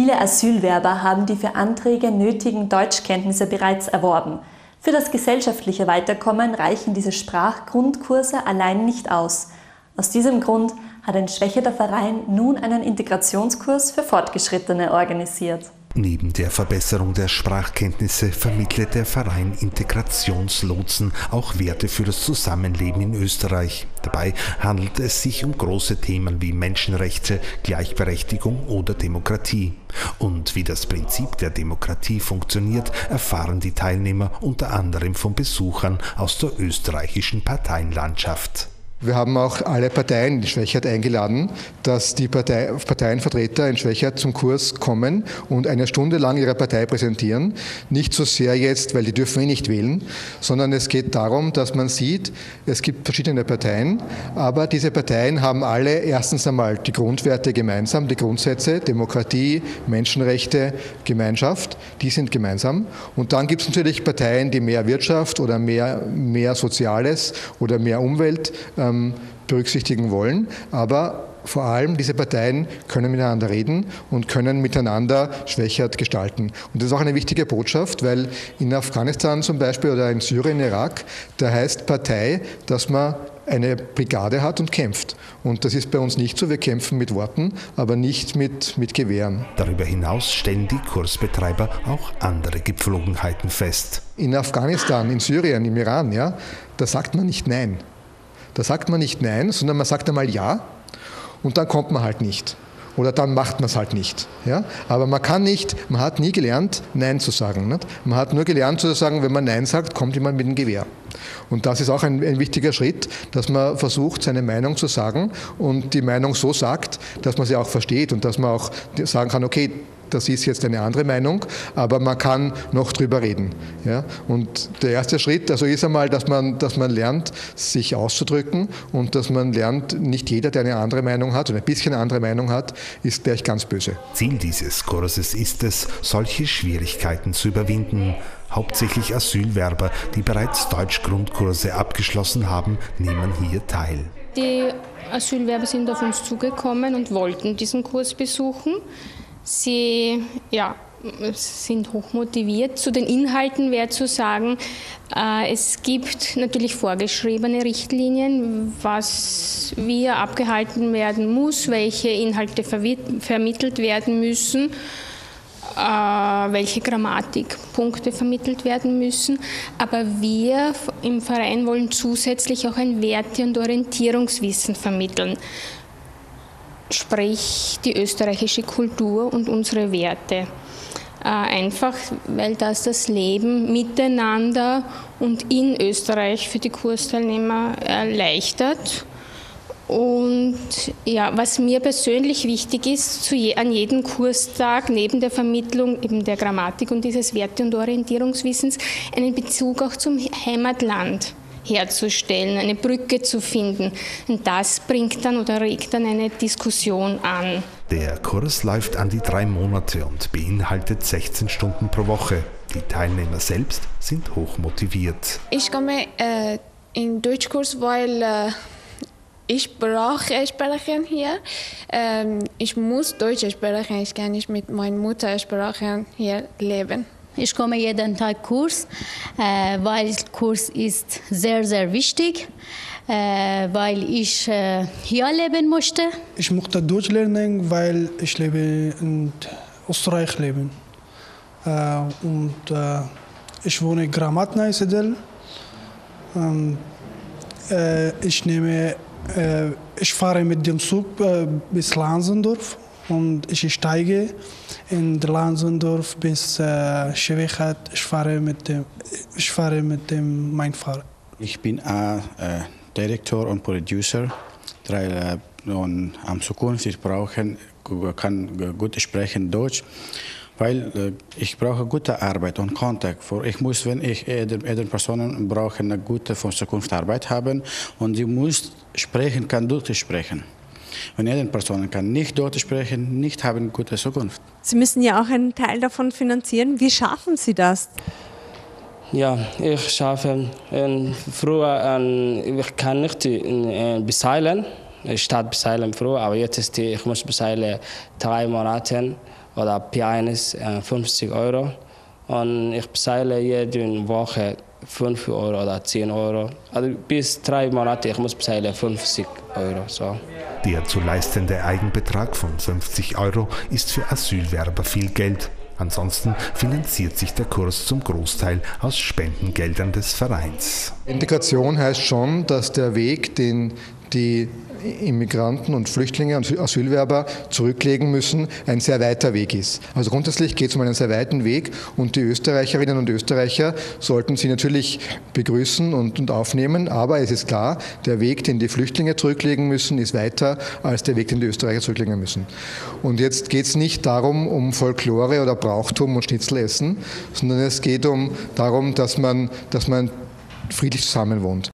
Viele Asylwerber haben die für Anträge nötigen Deutschkenntnisse bereits erworben. Für das gesellschaftliche Weiterkommen reichen diese Sprachgrundkurse allein nicht aus. Aus diesem Grund hat ein Schwächeter Verein nun einen Integrationskurs für Fortgeschrittene organisiert. Neben der Verbesserung der Sprachkenntnisse vermittelt der Verein Integrationslotsen auch Werte für das Zusammenleben in Österreich. Dabei handelt es sich um große Themen wie Menschenrechte, Gleichberechtigung oder Demokratie. Und wie das Prinzip der Demokratie funktioniert, erfahren die Teilnehmer unter anderem von Besuchern aus der österreichischen Parteienlandschaft. Wir haben auch alle Parteien in Schwächert eingeladen, dass die Partei, Parteienvertreter in Schwächert zum Kurs kommen und eine Stunde lang ihre Partei präsentieren. Nicht so sehr jetzt, weil die dürfen eh nicht wählen, sondern es geht darum, dass man sieht, es gibt verschiedene Parteien, aber diese Parteien haben alle erstens einmal die Grundwerte gemeinsam, die Grundsätze, Demokratie, Menschenrechte, Gemeinschaft, die sind gemeinsam. Und dann gibt es natürlich Parteien, die mehr Wirtschaft oder mehr, mehr Soziales oder mehr Umwelt äh, ähm, berücksichtigen wollen. Aber vor allem diese Parteien können miteinander reden und können miteinander Schwächert gestalten. Und das ist auch eine wichtige Botschaft, weil in Afghanistan zum Beispiel oder in Syrien, Irak, da heißt Partei, dass man eine Brigade hat und kämpft. Und das ist bei uns nicht so. Wir kämpfen mit Worten, aber nicht mit, mit Gewehren. Darüber hinaus stellen die Kursbetreiber auch andere Gepflogenheiten fest. In Afghanistan, in Syrien, im Iran, ja, da sagt man nicht Nein. Da sagt man nicht Nein, sondern man sagt einmal Ja und dann kommt man halt nicht. Oder dann macht man es halt nicht. Ja? Aber man kann nicht, man hat nie gelernt, Nein zu sagen. Nicht? Man hat nur gelernt zu sagen, wenn man Nein sagt, kommt jemand mit dem Gewehr. Und das ist auch ein, ein, wichtiger Schritt, dass man versucht, seine Meinung zu sagen und die Meinung so sagt, dass man sie auch versteht und dass man auch sagen kann, okay, das ist jetzt eine andere Meinung, aber man kann noch drüber reden. Ja? Und der erste Schritt also ist einmal, dass man, dass man lernt, sich auszudrücken und dass man lernt, nicht jeder, der eine andere Meinung hat oder ein bisschen eine andere Meinung hat, ist gleich ganz böse. Ziel dieses Kurses ist es, solche Schwierigkeiten zu überwinden. Hauptsächlich Asylwerber, die bereits Deutschgrundkurse abgeschlossen haben, nehmen hier teil. Die Asylwerber sind auf uns zugekommen und wollten diesen Kurs besuchen. Sie ja, sind hochmotiviert. Zu den Inhalten wäre zu sagen, äh, es gibt natürlich vorgeschriebene Richtlinien, was wie abgehalten werden muss, welche Inhalte vermittelt werden müssen, äh, welche Grammatikpunkte vermittelt werden müssen. Aber wir im Verein wollen zusätzlich auch ein Werte- und Orientierungswissen vermitteln sprich die österreichische Kultur und unsere Werte. Äh, einfach, weil das das Leben miteinander und in Österreich für die Kursteilnehmer erleichtert. Und ja, was mir persönlich wichtig ist, je, an jedem Kurstag neben der Vermittlung eben der Grammatik und dieses Werte- und Orientierungswissens einen Bezug auch zum Heimatland herzustellen, eine Brücke zu finden. Und das bringt dann oder regt dann eine Diskussion an. Der Kurs läuft an die drei Monate und beinhaltet 16 Stunden pro Woche. Die Teilnehmer selbst sind hoch motiviert. Ich komme äh, in Deutschkurs, weil äh, ich brauche Sprechen hier. Ähm, ich muss Deutsch sprechen. Ich kann nicht mit meiner Muttersprache hier leben. Ich komme jeden Tag Kurs, äh, weil Kurs ist sehr, sehr wichtig, äh, weil ich äh, hier leben möchte. Ich möchte Deutsch lernen, weil ich lebe in Österreich leben. Äh, und äh, ich wohne in Gramatna, Sedel. Ähm, äh, ich nehme, ich fahre mit dem Zug bis Lansendorf und ich steige in Lansendorf bis äh, Schwechat. Ich fahre mit dem, ich fahre mit dem mein Fahrer. Ich bin äh, Direktor und Producer. Drei, äh, und am Zukunft ich brauche, kann gut sprechen Deutsch, weil äh, ich brauche gute Arbeit und Kontakt. Ich muss, wenn ich jede Personen brauche eine gute von Zukunft Arbeit haben und die muss sprechen, kann Deutsch Wenn jede Person kann nicht Deutsch sprechen, nicht haben gute Zukunft. Sie müssen ja auch einen Teil davon finanzieren. Wie schaffen Sie das? Ja, ich schaffe äh, früher, äh, ich kann nicht äh, bezahlen, ich starte bezahlen früher, aber jetzt ist die, ich muss bezahlen drei Monate oder P1 50 Euro. Und ich bezahle jede Woche 5 Euro oder 10 Euro. Also bis drei Monate, ich muss bezahlen 50 Euro. So. Der zu leistende Eigenbetrag von 50 Euro ist für Asylwerber viel Geld. Ansonsten finanziert sich der Kurs zum Großteil aus Spendengeldern des Vereins. Integration heißt schon, dass der Weg, den die Immigranten und Flüchtlinge und Asylwerber zurücklegen müssen, ein sehr weiter Weg ist. Also grundsätzlich geht es um einen sehr weiten Weg und die Österreicherinnen und Österreicher sollten sie natürlich begrüßen und, und aufnehmen, aber es ist klar, der Weg, den die Flüchtlinge zurücklegen müssen, ist weiter als der Weg, den die Österreicher zurücklegen müssen. Und jetzt geht es nicht darum, um Folklore oder Brauchtum und Schnitzelessen, sondern es geht um darum, dass man, dass man friedlich zusammenwohnt.